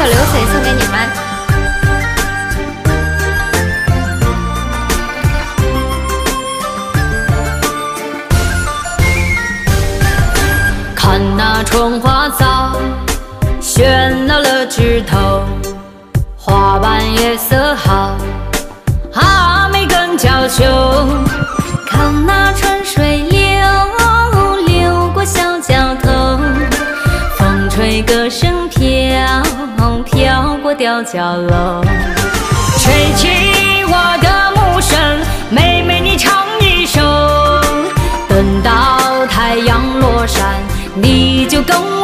小流水送给你们。看那春花早，喧闹了枝头，花瓣月色好，阿妹更娇羞。看那春水流，流过小桥头，风吹歌声飘，吊脚楼吹起我的芦笙妹妹你唱一首。等到太阳落山你就跟